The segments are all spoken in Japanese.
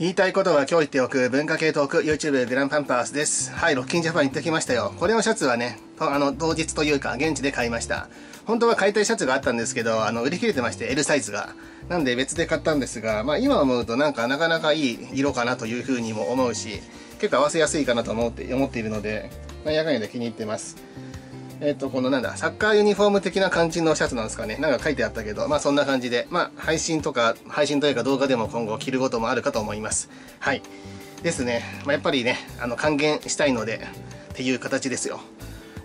言いたいことは今日言っておく文化系トーク YouTube グランパンパースです。はい、ロッキンジャパン行ってきましたよ。これのシャツはね、あの、同日というか現地で買いました。本当は買いたいシャツがあったんですけど、あの、売り切れてまして、L サイズが。なんで別で買ったんですが、まあ今思うとなんかなかなかいい色かなというふうにも思うし、結構合わせやすいかなと思って思っているので、まあ、やがやで気に入ってます。えっ、ー、と、このなんだ、サッカーユニフォーム的な感じのシャツなんですかね。なんか書いてあったけど、まあそんな感じで、まあ配信とか、配信というか動画でも今後着ることもあるかと思います。はい。ですね。まあやっぱりね、あの、還元したいので、っていう形ですよ。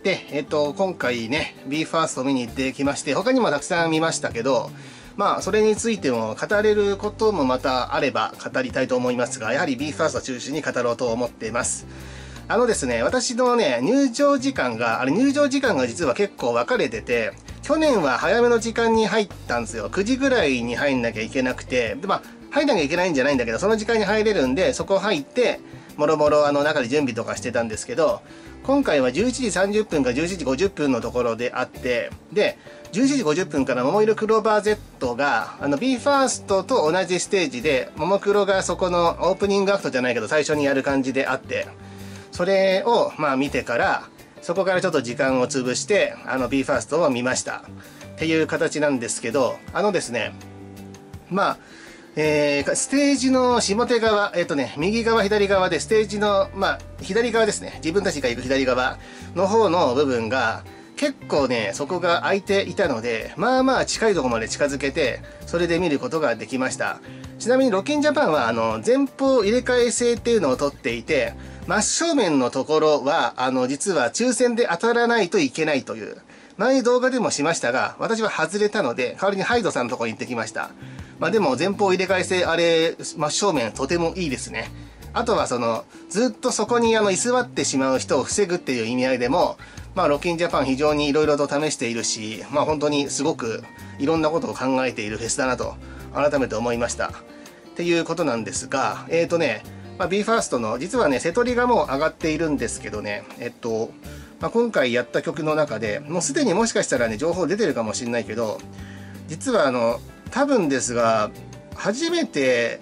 で、えっ、ー、と、今回ね、BE:FIRST を見に行ってきまして、他にもたくさん見ましたけど、まあ、それについても語れることもまたあれば語りたいと思いますが、やはり BE:FIRST を中心に語ろうと思っています。あのですね、私のね、入場時間が、あれ入場時間が実は結構分かれてて、去年は早めの時間に入ったんですよ。9時ぐらいに入んなきゃいけなくて、で、まあ、入んなきゃいけないんじゃないんだけど、その時間に入れるんで、そこ入って、もろもろあの中で準備とかしてたんですけど、今回は11時30分か11時50分のところであって、で、11時50分から桃色クローバー Z が、あの BE:FIRST と同じステージで、ももクロがそこのオープニングアクトじゃないけど最初にやる感じであって、それを、まあ見てから、そこからちょっと時間を潰して、あの BE:FIRST を見ました。っていう形なんですけど、あのですね、まあ、えー、ステージの下手側、えっ、ー、とね、右側、左側で、ステージの、まあ、左側ですね。自分たちが行く左側の方の部分が、結構ね、そこが空いていたので、まあまあ近いところまで近づけて、それで見ることができました。ちなみにロケンジャパンは、あの、前方入れ替え制っていうのを取っていて、真正面のところは、あの、実は抽選で当たらないといけないという、前動画でもしましたが、私は外れたので、代わりにハイドさんのところに行ってきました。まあでも前方入れ替え制、あれ、真正面とてもいいですね。あとはその、ずっとそこにあの、居座ってしまう人を防ぐっていう意味合いでも、まあ、ロッキンジャパン非常に色々と試しているし、まあ本当にすごくいろんなことを考えているフェスだなと、改めて思いました。っていうことなんですが、えっ、ー、とね、まあ、BE:FIRST の、実はね、瀬戸りがもう上がっているんですけどね、えっと、まあ、今回やった曲の中で、もうすでにもしかしたらね、情報出てるかもしれないけど、実はあの、多分ですが、初めて、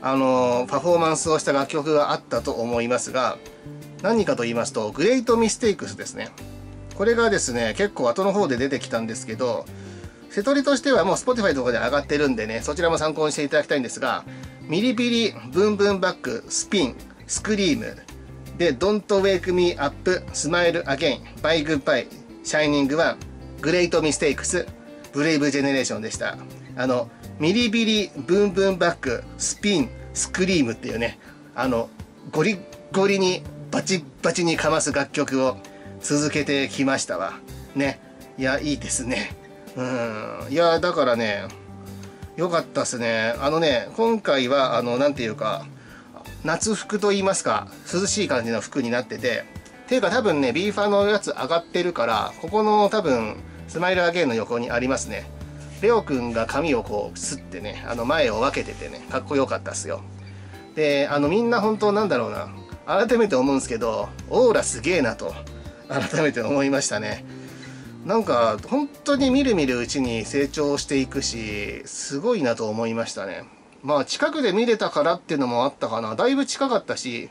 あの、パフォーマンスをした楽曲があったと思いますが、何かと言いますと、グレートミステイクスですね。これがですね、結構後の方で出てきたんですけど、瀬戸りとしてはもう Spotify とかで上がってるんでね、そちらも参考にしていただきたいんですが、ミリビリ、ブンブンバック、スピン、スクリーム、で、Don't Wake Me Up、Smile Again、Bye Goodbye、Shining One、Great Mistakes、Brave Generation でした。あの、ミリビリ、ブンブンバック、スピン、スクリームっていうね、あの、ゴリゴリにバチバチにかます楽曲を続けてきましたわ。ね。いや、いいですね。うん。いや、だからね、よかったっすね。あのね、今回は、あの、なんていうか、夏服と言いますか、涼しい感じの服になってて、ていうか多分ね、ビーファーのやつ上がってるから、ここの多分、スマイルアゲインの横にありますね。レオくんが髪をこう、すってね、あの前を分けててね、かっこよかったっすよ。で、あのみんな本当なんだろうな、改めて思うんですけど、オーラすげえなと、改めて思いましたね。なんか本当にみるみるうちに成長していくしすごいなと思いましたね。まあ近くで見れたからっていうのもあったかな。だいぶ近かったし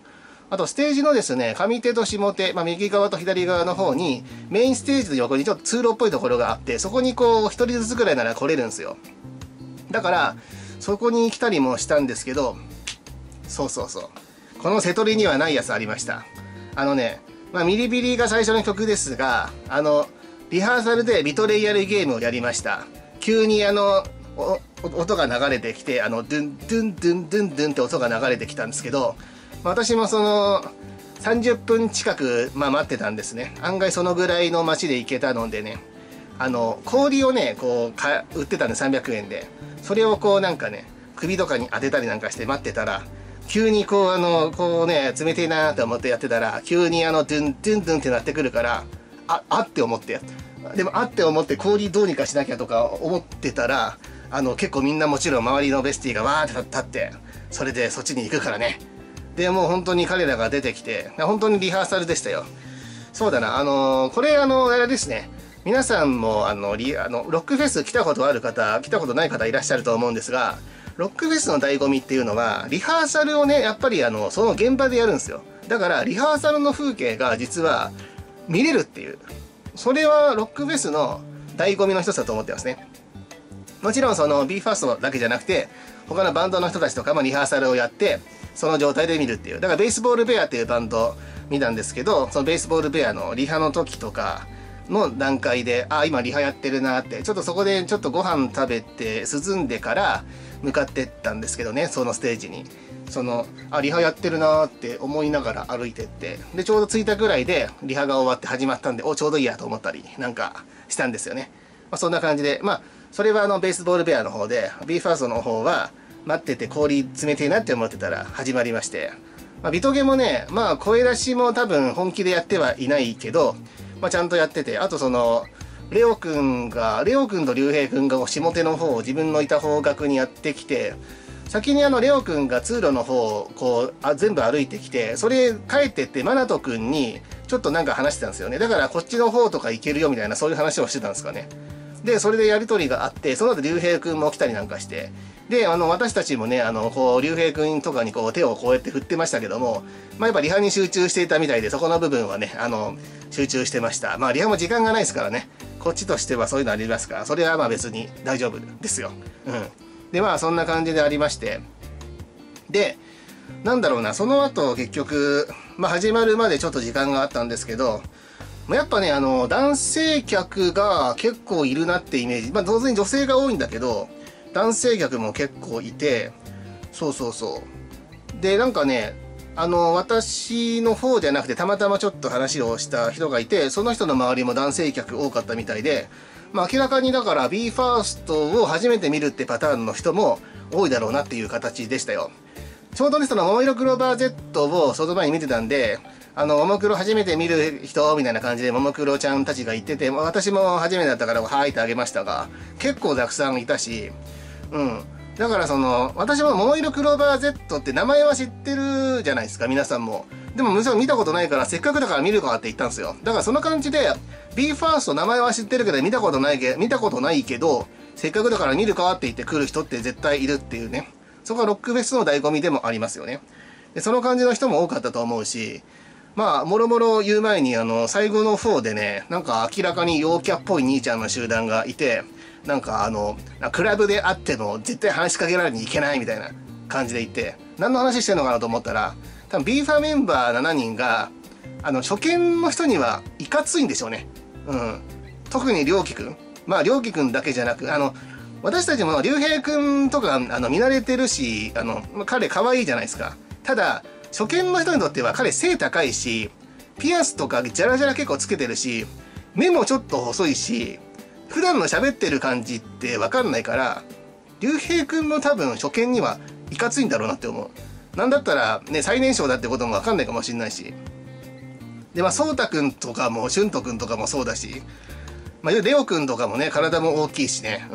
あとステージのですね上手と下手、まあ、右側と左側の方にメインステージの横にちょっと通路っぽいところがあってそこにこう1人ずつぐらいなら来れるんですよ。だからそこに来たりもしたんですけどそうそうそう。この瀬戸りにはないやつありました。あのねまあ、ミリビリが最初の曲ですが、あの、リハーサルでビトレイヤルゲームをやりました。急にあの、音が流れてきて、あの、ドゥン、ドゥン、ドゥン、ドゥン、ドゥンって音が流れてきたんですけど、私もその、30分近く、まあ、待ってたんですね。案外そのぐらいの街で行けたのでね、あの、氷をね、こう、か売ってたんで300円で。それをこうなんかね、首とかに当てたりなんかして待ってたら、急にこうあの、こうね、冷てえなーって思ってやってたら、急にあの、ドゥン、ドゥン、ドゥンってなってくるから、あ、あって思って、でもあって思って氷どうにかしなきゃとか思ってたら、あの、結構みんなもちろん周りのベスティがわーって立って、それでそっちに行くからね。で、もう本当に彼らが出てきて、本当にリハーサルでしたよ。そうだな、あの、これあの、あれですね。皆さんも、あの、リあの、ロックフェス来たことある方、来たことない方いらっしゃると思うんですが、ロックフェスの醍醐味っていうのは、リハーサルをね、やっぱりあの、その現場でやるんですよ。だから、リハーサルの風景が実は見れるっていう。それはロックフェスの醍醐味の一つだと思ってますね。もちろんその BE:FIRST だけじゃなくて、他のバンドの人たちとかもリハーサルをやって、その状態で見るっていう。だからベースボールベアっていうバンド見たんですけど、そのベースボールベアのリハの時とかの段階で、あ、今リハやってるなって、ちょっとそこでちょっとご飯食べて涼んでから向かってったんですけどね、そのステージに。その、あ、リハやってるなって思いながら歩いてって、で、ちょうど着いたぐらいでリハが終わって始まったんで、お、ちょうどいいやと思ったり、なんかしたんですよね。まあ、そんな感じで、まあ、それはあの、ベースボールベアの方で、BE:FIRST の方は、待ってて氷冷てえなって思ってたら始まりまして、まあ、ビトゲもね、まあ声出しも多分本気でやってはいないけど、まあちゃんとやってて、あとその、レオくんが、レオくんと竜兵くんが下手の方を自分のいた方角にやってきて、先にあのレオくんが通路の方をこうあ全部歩いてきて、それ帰ってってマナトくんにちょっとなんか話してたんですよね。だからこっちの方とか行けるよみたいなそういう話をしてたんですかね。で、それでやりとりがあって、その後竜兵くんも来たりなんかして、で、あの、私たちもね、あの、こう、竜兵君とかにこう、手をこうやって振ってましたけども、まあ、やっぱリハに集中していたみたいで、そこの部分はね、あの、集中してました。まあ、リハも時間がないですからね、こっちとしてはそういうのありますから、それはまあ別に大丈夫ですよ。うん。で、まあ、そんな感じでありまして、で、なんだろうな、その後結局、まあ、始まるまでちょっと時間があったんですけど、やっぱね、あの、男性客が結構いるなってイメージ。まあ、当然女性が多いんだけど、男性客も結構いて、そうそうそう。で、なんかね、あの、私の方じゃなくて、たまたまちょっと話をした人がいて、その人の周りも男性客多かったみたいで、まあ明らかにだから BE:FIRST を初めて見るってパターンの人も多いだろうなっていう形でしたよ。ちょうどね、その、桃色クローバー Z をその前に見てたんで、あの、ももクロ初めて見る人みたいな感じで、ももクロちゃんたちが言ってて、私も初めてだったから、はいってあげましたが、結構たくさんいたし、うん。だからその、私も桃色クローバー Z って名前は知ってるじゃないですか、皆さんも。でもむしろ見たことないから、せっかくだから見るかって言ったんですよ。だからその感じで、BE:FIRST 名前は知ってるけど、見たことないけ、見たことないけど、せっかくだから見るかって言って来る人って絶対いるっていうね。そこはロックフェスの醍醐味でもありますよね。で、その感じの人も多かったと思うし、まあ、もろもろ言う前に、あの、最後の方でね、なんか明らかに陽キャっぽい兄ちゃんの集団がいて、なんかあの、クラブであっても絶対話しかけられにいけないみたいな感じでいて、何の話してんのかなと思ったら、多分 BFA メンバー7人が、あの、初見の人にはいかついんでしょうね。うん。特に良樹くん。まあ、良樹くんだけじゃなく、あの、私たちも竜兵くんとか、あの、見慣れてるし、あの、彼可愛いじゃないですか。ただ、初見の人にとっては彼背高いし、ピアスとかジャラジャラ結構つけてるし、目もちょっと細いし、普段の喋ってる感じってわかんないから、竜兵くんも多分初見にはいかついんだろうなって思う。なんだったらね、最年少だってこともわかんないかもしんないし。で、まあ、そうたくんとかも、しゅんとくんとかもそうだし、まあ、レオくんとかもね、体も大きいしね、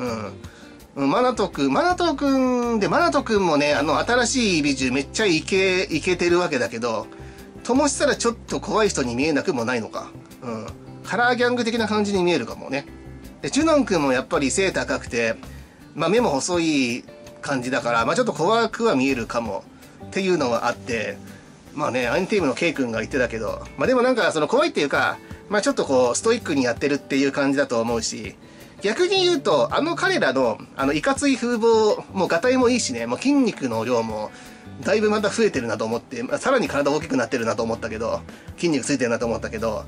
うん。マナトくん、マナトくんで、マナトくんもね、あの、新しい美女めっちゃイケ、イケてるわけだけど、ともしたらちょっと怖い人に見えなくもないのか。うん。カラーギャング的な感じに見えるかもね。で、ジュノン君もやっぱり背高くて、まあ目も細い感じだから、まあちょっと怖くは見えるかもっていうのはあって、まあね、アインティームの K 君が言ってたけど、まあでもなんかその怖いっていうか、まあちょっとこうストイックにやってるっていう感じだと思うし、逆に言うと、あの彼らの、あの、いかつい風貌、もう、がたいもいいしね、もう筋肉の量も、だいぶまた増えてるなと思って、まあ、さらに体大きくなってるなと思ったけど、筋肉ついてるなと思ったけど、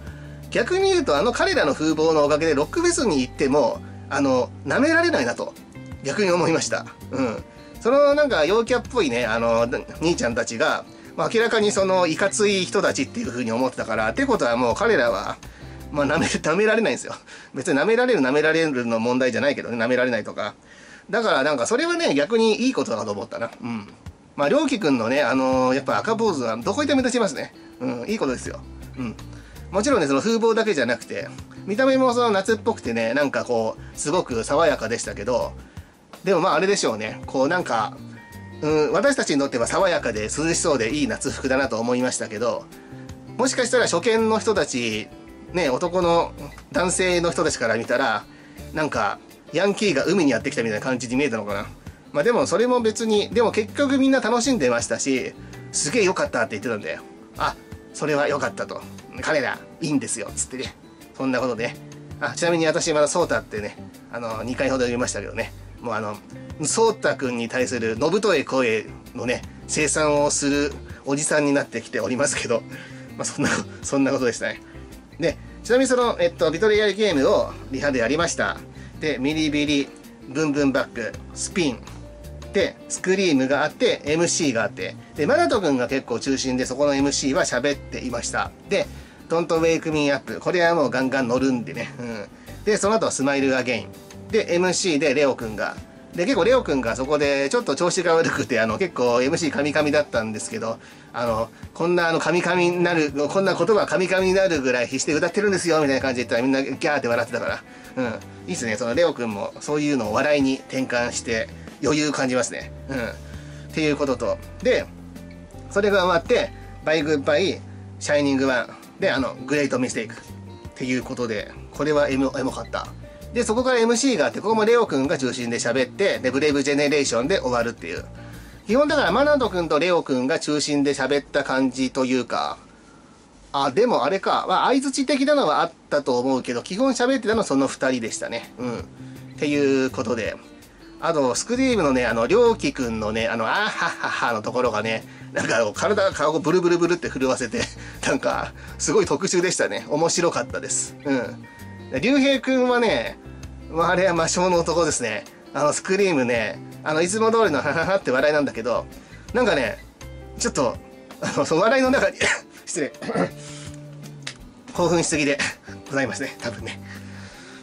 逆に言うと、あの彼らの風貌のおかげでロックフェスに行っても、あの、舐められないなと、逆に思いました。うん。そのなんか陽キャっぽいね、あの、兄ちゃんたちが、ま、明らかにその、いかつい人たちっていう風に思ってたから、ってことはもう彼らは、まあ、舐め、舐められないんですよ。別に舐められる舐められるの問題じゃないけどね、舐められないとか。だからなんかそれはね、逆にいいことだと思ったな。うん。まあ、りょうきくんのね、あのー、やっぱ赤坊主はどこ行っても目立ちますね。うん、いいことですよ。うん。もちろんね、その風貌だけじゃなくて、見た目もその夏っぽくてね、なんかこう、すごく爽やかでしたけど、でもまああれでしょうね、こうなんか、うん、私たちにとっては爽やかで涼しそうでいい夏服だなと思いましたけど、もしかしたら初見の人たち、ね、男の男性の人たちから見たら、なんか、ヤンキーが海にやってきたみたいな感じに見えたのかな。まあでもそれも別に、でも結局みんな楽しんでましたし、すげえ良かったって言ってたんで、あ、それは良かったと。彼ら、いいんですよ、つってね。そんなことで。あ、ちなみに私まだソータってね、あの、2回ほど言いましたけどね。もうあの、ソータ君に対するのぶとい声のね、生産をするおじさんになってきておりますけど、まあそんな、そんなことでしたね。で、ちなみにその、えっと、 Betrayal Game をリハでやりました。で、 Milli-Billi、 Boom Boom Back、 Spin、で、 Scream があって、MC があって、で、マナト君が結構中心で、そこの MC は喋っていました。で、 Don't Wake Me Up。これはもうガンガン乗るんでね。うん。で、その後は Smile Again。で、MC でレオ君が。で、結構レオ君がそこでちょっと調子が悪くて、あの、結構 MC カミカミだったんですけど、あの、こんなあの、カミカミになる、こんな言葉カミカミになるぐらい必死で歌ってるんですよ、みたいな感じで言ったらみんなギャーって笑ってたから。うん。いいっすね。そのレオ君もそういうのを笑いに転換して余裕感じますね。うん。っていうことと。で、それが終わって、 Bye-Good-Bye、 Shining One、で、あの、 Great Mistakes。っていうことで、これはエモエモかった。で、そこから MC があって、ここもレオ君が中心で喋って、で、 Brave Generation で終わるっていう。基本だからマナド君とレオ君が中心で喋った感じというか、あ、でもあれか。まあ、相づち的なのはあったと思うけど、基本喋ってたのはその二人でしたね。うん。っていうことで。あと、スクリームのね、あの、りょうきくんのね、あの、あはははのところがね、なんか体が顔をブルブルブルって震わせて、なんか、すごい特殊でしたね。面白かったです。うん。竜兵くんはね、まあ、あれは魔性の男ですね。あの、スクリームね、あの、いつも通りのハハハって笑いなんだけど、なんかね、ちょっと、あの、その笑いの中に 失礼。興奮しすぎでございますね、多分ね。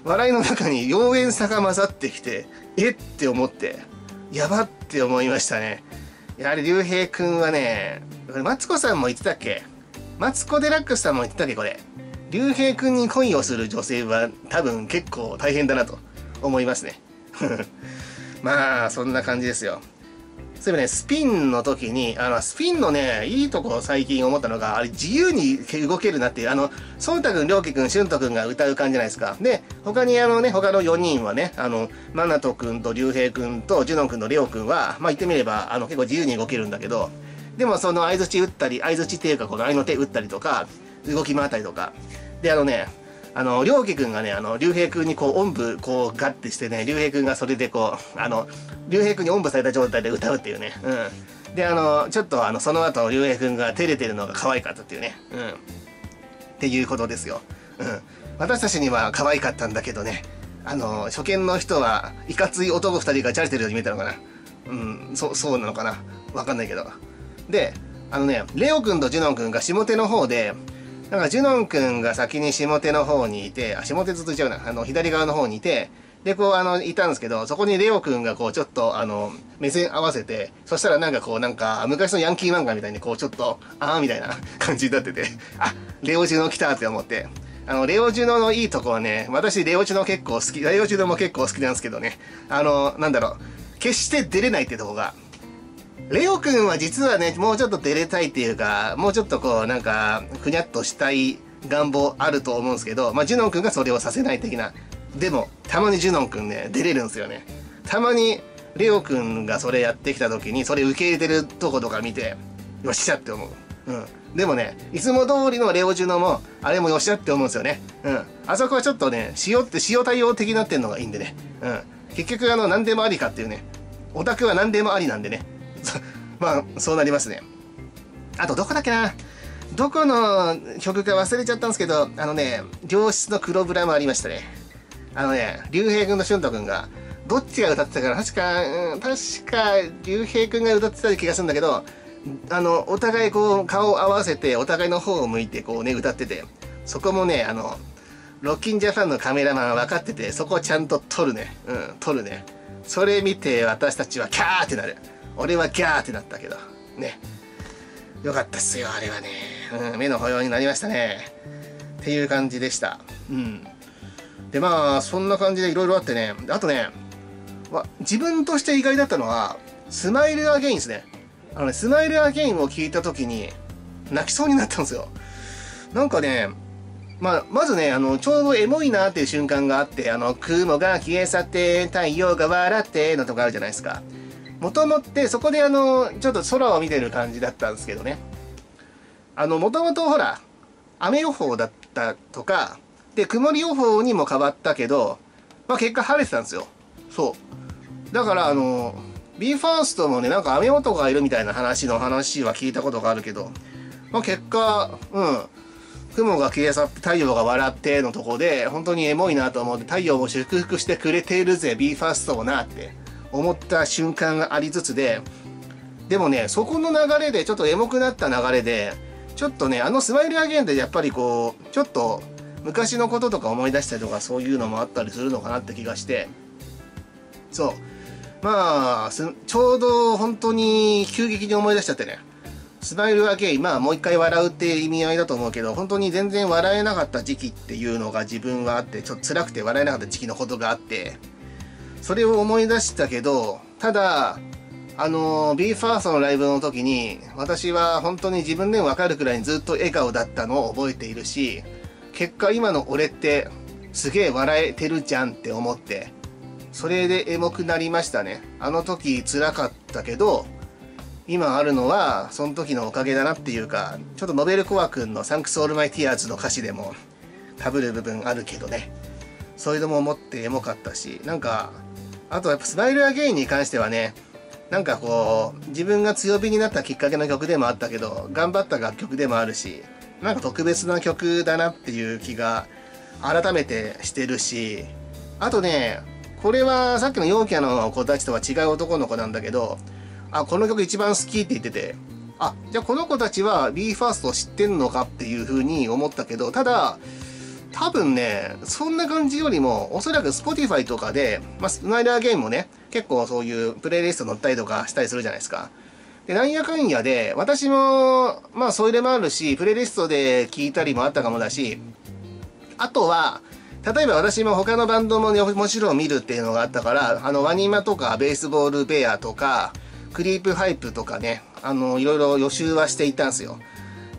笑いの中に妖艶さが混ざってきて、えって思って、やばって思いましたね。やはり竜兵くんはね、これマツコさんも言ってたっけ？マツコデラックスさんも言ってたっけこれ？竜兵くんに恋をする女性は多分結構大変だなと思いますね。まあ、そんな感じですよ。そういえばね、スピンの時に、あの、スピンのね、いいとこ最近思ったのが、あれ自由に動けるなっていう、あの、ソンタ君、りょうき君、しゅんと君が歌う感じじゃないですか。で、他にあのね、他の4人はね、あの、マナト君と竜兵君とジュノン君とレオ君は、まあ言ってみれば、あの、結構自由に動けるんだけど、でもその合図打ったり、合図っていうかこの合いの手打ったりとか、動き回ったりとか。で、あのね、あの、りょうきくんがね、あの、竜兵くんにこう、おんぶ、こう、ガッてしてね、竜兵くんがそれでこう、あの、竜兵くんにおんぶされた状態で歌うっていうね。うん。で、あの、ちょっとあの、その後、竜兵くんが照れてるのが可愛かったっていうね。うん。っていうことですよ。うん。私たちには可愛かったんだけどね。あの、初見の人は、いかつい男二人がチャレてるように見えたのかな。うん、そう、そうなのかな。わかんないけど。で、あのね、レオくんとジュノンくんが下手の方で、なんかジュノン君が先に下手の方にいて、あ、下手ずっと違うな、あの、左側の方にいて、で、こう、あの、いたんですけど、そこにレオ君がこう、ちょっと、あの、目線合わせて、そしたらなんかこう、なんか、昔のヤンキー漫画みたいにこう、ちょっと、あーみたいな 感じになってて、あ、レオジュノ来たって思って、あの、レオジュノのいいとこはね、私、レオジュノ結構好き、レオジュノも結構好きなんですけどね、あの、なんだろう、決して出れないってとこが、レオくんは実はね、もうちょっと出れたいっていうか、もうちょっとこう、なんか、ふにゃっとしたい願望あると思うんですけど、まあ、ジュノンくんがそれをさせない的な。でも、たまにジュノンくんね、出れるんですよね。たまに、レオくんがそれやってきた時に、それ受け入れてるとことか見て、よっしゃって思う。うん。でもね、いつも通りのレオジュノも、あれもよっしゃって思うんですよね。うん。あそこはちょっとね、塩って塩対応的になってんのがいいんでね。うん。結局あの、何でもありかっていうね。オタクは何でもありなんでね。まあ、そうなりますね。あと、どこだっけなどこの曲か忘れちゃったんですけど、あのね、良質の黒ブラもありましたね。あのね、竜兵君と俊斗君が、どっちが歌ってたかな確か、うん、確か、竜兵君が歌ってた気がするんだけど、あの、お互いこう、顔を合わせて、お互いの方を向いて、こうね、歌ってて、そこもね、あの、ロッキンジャパンのカメラマンは分かってて、そこをちゃんと撮るね。うん、撮るね。それ見て私たちはキャーってなる。俺はギャーってなったけど、ね。よかったっすよ、あれはね。うん、目の保養になりましたね。っていう感じでした。うん。で、まあ、そんな感じでいろいろあってね。あとね、ま、自分として意外だったのは、 Smile Again ですね。あのね、 Smile Again を聞いた時に、泣きそうになったんですよ。なんかね、まあ、まずね、あの、ちょうどエモいなっていう瞬間があって、あの、雲が消え去って、太陽が笑って、のとこあるじゃないですか。もともってそこであの、ちょっと空を見てる感じだったんですけどね。あの、もともとほら、雨予報だったとか、で、曇り予報にも変わったけど、まあ結果晴れてたんですよ。そう。だからあの、b ファーストもね、なんか雨男がいるみたいな話の話は聞いたことがあるけど、まあ結果、うん、雲が消え去って太陽が笑ってのとこで、本当にエモいなと思って、太陽を祝福してくれているぜ、b ファーストもなって思った瞬間がありつつで、でもね、そこの流れで、ちょっとエモくなった流れで、ちょっとね、あのスマイルアゲンでやっぱりこう、ちょっと昔のこととか思い出したりとかそういうのもあったりするのかなって気がして、そう。まあ、ちょうど本当に急激に思い出しちゃってね。スマイルアゲイン、まあもう一回笑うって意味合いだと思うけど、本当に全然笑えなかった時期っていうのが自分はあって、ちょっと辛くて笑えなかった時期のことがあって、それを思い出したけど、ただ、あの、BE:FIRST のライブの時に、私は本当に自分でもわかるくらいにずっと笑顔だったのを覚えているし、結果今の俺ってすげえ笑えてるじゃんって思って、それでエモくなりましたね。あの時辛かったけど、今あるのは、その時のおかげだなっていうか、ちょっと Novel Core 君の THANKS ALL MY TEARS の歌詞でも、かぶる部分あるけどね。そういうのも思ってエモかったし、なんか、あとやっぱ Smile Again に関してはね、なんかこう、自分が強火になったきっかけの曲でもあったけど、頑張った楽曲でもあるし、なんか特別な曲だなっていう気が改めてしてるし、あとね、これはさっきの陽キャの子たちとは違う男の子なんだけど、あ、この曲一番好きって言ってて、あ、じゃあこの子たちは BE:FIRST を知ってんのかっていう風に思ったけど、ただ、多分ね、そんな感じよりも、おそらく Spotify とかで、まあ、スマイラーゲームもね、結構そういうプレイリスト載ったりとかしたりするじゃないですか。で、なんやかんやで、私も、まあ、そういうもあるし、プレイリストで聞いたりもあったかもだし、あとは、例えば私も他のバンドもねもちろん見るっていうのがあったから、あの、ワニマとか、ベースボールベアとか、クリープハイプとかね、あの、いろいろ予習はしていたんですよ。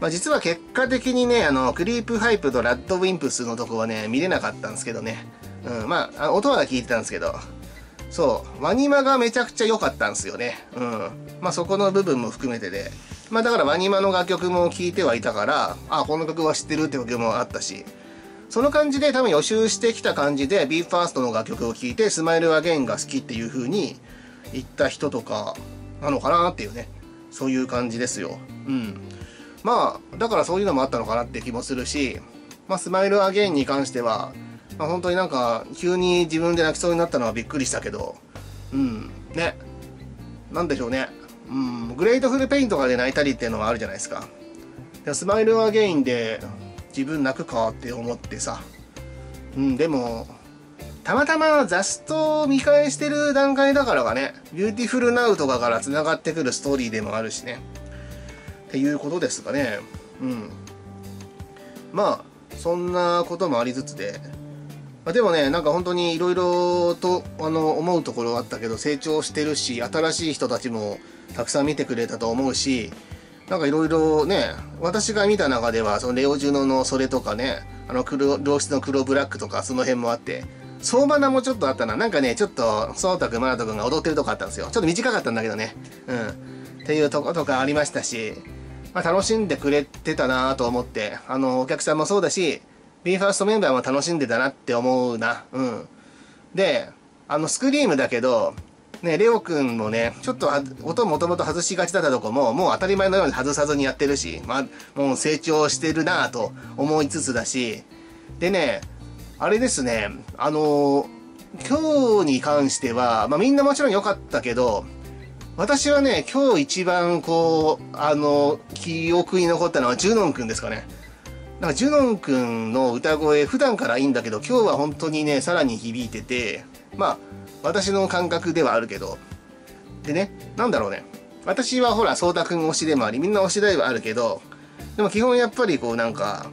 まあ、実は結果的にね、あの、クリープハイプとラッドウィンプスのとこはね、見れなかったんですけどね。うん、まあ、音は聞いてたんですけど、そう、 WANIMA がめちゃくちゃ良かったんですよね。うん。まあ、そこの部分も含めてで。まあ、だから WANIMA の楽曲も聴いてはいたから、あ、この曲は知ってるって曲もあったし、その感じで多分予習してきた感じで BE:FIRST の楽曲を聴いて Smile Again が好きっていう風に言った人とかなのかなっていうねそういう感じですようんまあだからそういうのもあったのかなって気もするしまあ Smile Again に関してはまあ本当になんか急に自分で泣きそうになったのはびっくりしたけどうんね。なんでしょうね。うん Grateful Pain とかで泣いたりっていうのはあるじゃないですか。 Smile Again で自分泣くかって思ってさ。うんでもたまたまザストを見返してる段階だからがね Beautiful Now とかから繋がってくるストーリーでもあるしね。っていうことですかねうんまあそんなこともありつつでまあ、でもね、なんか本当にいろいろとあの思うところあったけど成長してるし、新しい人たちもたくさん見てくれたと思うし、なんかいろいろね、私が見た中では、そのレオジュノのそれとかね、あの黒、ロ室の黒ブラックとかその辺もあって、相場なもちょっとあったな。なんかね、ちょっと、ソータ君、マナト君が踊ってるとこあったんですよ。ちょっと短かったんだけどね。うん。っていうとことかありましたし、まあ楽しんでくれてたなと思って、あの、お客さんもそうだし、BE:FIRST メンバーも楽しんでたなって思うな。うん。で、あの、スクリームだけど、ね、レオくんもね、ちょっと音もともと外しがちだったとこも、もう当たり前のように外さずにやってるし、まあ、もう成長してるなぁと思いつつだし、でね、あれですね、あのー、今日に関しては、まあみんなもちろん良かったけど、私はね、今日一番こう、あの、記憶に残ったのはジュノンくんですかね。なんかジュノンくんの歌声普段からいいんだけど、今日は本当にね、さらに響いてて、まあ、私の感覚ではあるけど、でね、なんだろうね。私はほら、ソータくん推しでもあり、みんな推しではあるけど、でも基本やっぱりこうなんか、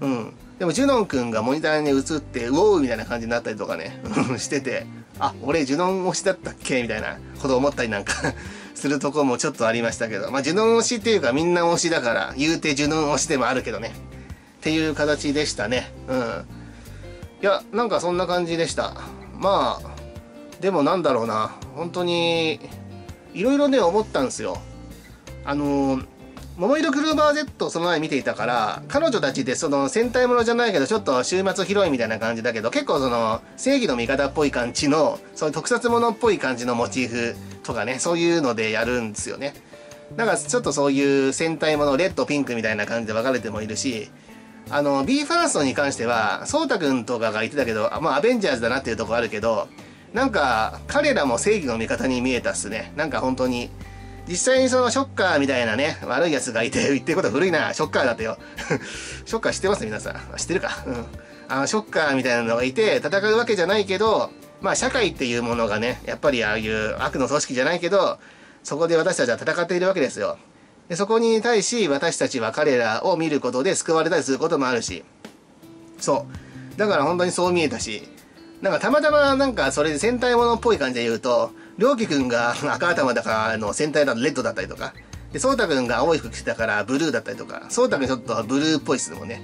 うん。でもジュノンくんがモニターに映って、ウォーみたいな感じになったりとかね、してて、あ、俺ジュノン推しだったっけ？みたいなこと思ったりなんか するとこもちょっとありましたけど、まあジュノン推しっていうかみんな推しだから、言うてジュノン推しでもあるけどね。っていう形でしたね。うん。いや、なんかそんな感じでした。まあ、でもなんだろうな、本当に、いろいろね、思ったんですよ。あのー、桃色クルーバー Z をその前見ていたから、彼女たちでその戦隊ものじゃないけど、ちょっと週末広いみたいな感じだけど、結構その正義の味方っぽい感じの、そういう特撮ものっぽい感じのモチーフとかね、そういうのでやるんですよね。だかちょっとそういう戦隊もの、レッド、ピンクみたいな感じで分かれてもいるし、あの、b ファーストに関しては、ソータ君とかが言ってたけど、まあ、アベンジャーズだなっていうとこあるけど、なんか、彼らも正義の味方に見えたっすね。なんか本当に、実際にそのショッカーみたいなね、悪い奴がいて、言ってること古いな、ショッカーだってよ。ショッカー知ってます？皆さん。知ってるか？うん。あの、ショッカーみたいなのがいて、戦うわけじゃないけど、まあ、社会っていうものがね、やっぱりああいう悪の組織じゃないけど、そこで私たちは戦っているわけですよ。でそこに対し私たちは彼らを見ることで救われたりすることもあるしそうだから本当にそう見えたしなんかたまたまなんかそれで戦隊ものっぽい感じで言うと良樹くんが 赤頭だからあの戦隊だとレッドだったりとか。で颯太くんが青い服着てたからブルーだったりとか。颯太くんちょっとブルーっぽいっすもんね。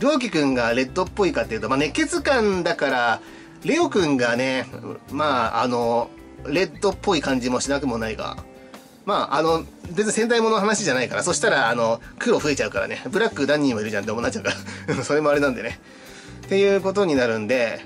良樹くんがレッドっぽいかっていうと、まあ、熱血感だからレオくんがねまああのレッドっぽい感じもしなくもないがまあ、あの、別に戦隊もの話じゃないから、そしたら、あの、黒増えちゃうからね、ブラック何人もいるじゃんって思っちゃうから。それもあれなんでね。っていうことになるんで、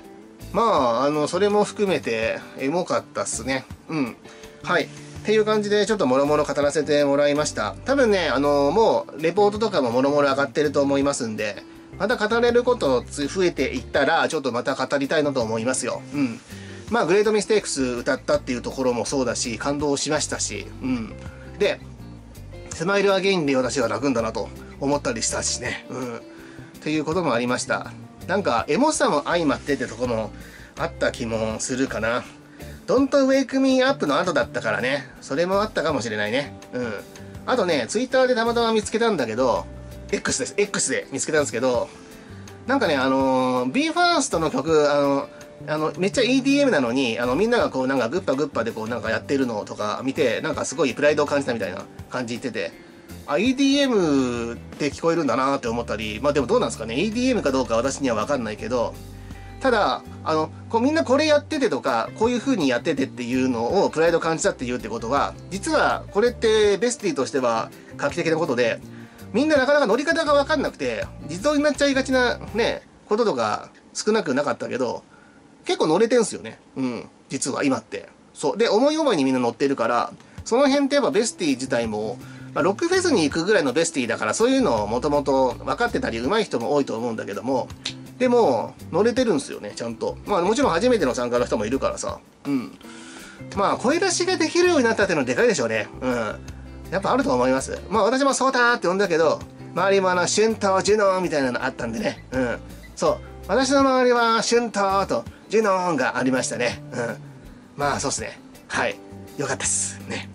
まあ、あの、それも含めて、エモかったっすね。うん。はい。っていう感じで、ちょっともろもろ語らせてもらいました。多分ね、あの、もう、レポートとかももろもろ上がってると思いますんで、また語れること増えていったら、ちょっとまた語りたいなと思いますよ。うん。まあ、グレートミステークス歌ったっていうところもそうだし、感動しましたし、うん。で、スマイルアゲインで私は楽んだなと思ったりしたしね、うん。っていうこともありました。なんか、エモさも相まってってとこもあった気もするかな。Don't Wake Me Up の後だったからね、それもあったかもしれないね。うん。あとね、ツイッターでたまたま見つけたんだけど、X です。X で見つけたんですけど、なんかね、あのー、BE:FIRST の曲、あのあの、めっちゃ EDM なのに、あの、みんながこう、なんかグッパグッパでこう、なんかやってるのとか見て、なんかすごいプライドを感じたみたいな感じ言ってて、あ、EDM って聞こえるんだなって思ったり、まあでもどうなんですかね、EDM かどうか私にはわかんないけど、ただ、あの、こうみんなこれやっててとか、こういう風にやっててっていうのをプライド感じたっていうってことは、実はこれってベスティとしては画期的なことで、みんななかなか乗り方がわかんなくて、自動になっちゃいがちなね、こととか少なくなかったけど、結構乗れてんすよね。うん。実は今って。そう。で、思い思いにみんな乗ってるから、その辺ってやっぱベスティ自体も、まあ、ロックフェスに行くぐらいのベスティだから、そういうのをもともと分かってたり上手い人も多いと思うんだけども、でも、乗れてるんですよね、ちゃんと。まあもちろん初めての参加の人もいるからさ。うん。まあ、声出しができるようになったっていうのはでかいでしょうね。うん。やっぱあると思います。まあ私もソーターって呼んだけど、周りもあの、シュント、ジュノーみたいなのあったんでね。うん。そう。私の周りは、シュントーと、ジュノーンがありましたね。うん。まあ、そうっすね。はい。よかったっす。ね。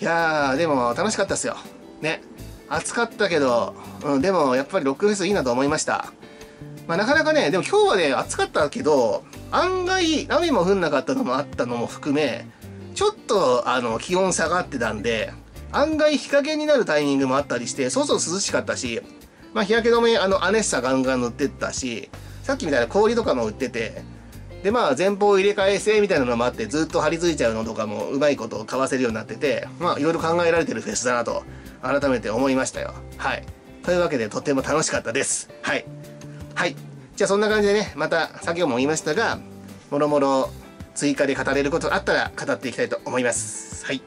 いやー、でも楽しかったっすよ。ね。暑かったけど、うん、でもやっぱりロックフェスいいなと思いました。まあ、なかなかね、でも今日はね、暑かったけど、案外、雨も降んなかったのもあったのも含め、ちょっと、あの、気温下がってたんで、案外日陰になるタイミングもあったりして、そうそう涼しかったし、まあ、日焼け止め、あの、アネッサガンガン塗ってったし、さっきみたいな氷とかも売ってて、で、まあ、前方入れ替え制みたいなのもあって、ずっと張り付いちゃうのとかもうまいことを買わせるようになってて、まあ、いろいろ考えられてるフェスだなと、改めて思いましたよ。はい。というわけで、とても楽しかったです。はい。はい。じゃあ、そんな感じでね、また、先ほども言いましたが、もろもろ追加で語れることあったら語っていきたいと思います。はい。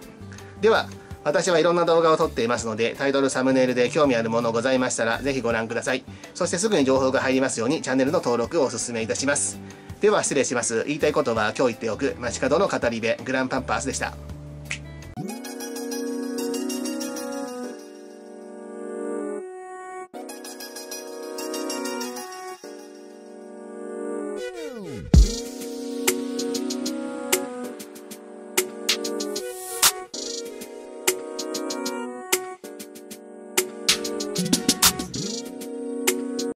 では、私はいろんな動画を撮っていますので、タイトル、サムネイルで興味あるものございましたら、ぜひご覧ください。そしてすぐに情報が入りますように、チャンネルの登録をお勧めいたします。では失礼します。言いたいことは今日言っておく、街角の語り部、グランパンパースでした。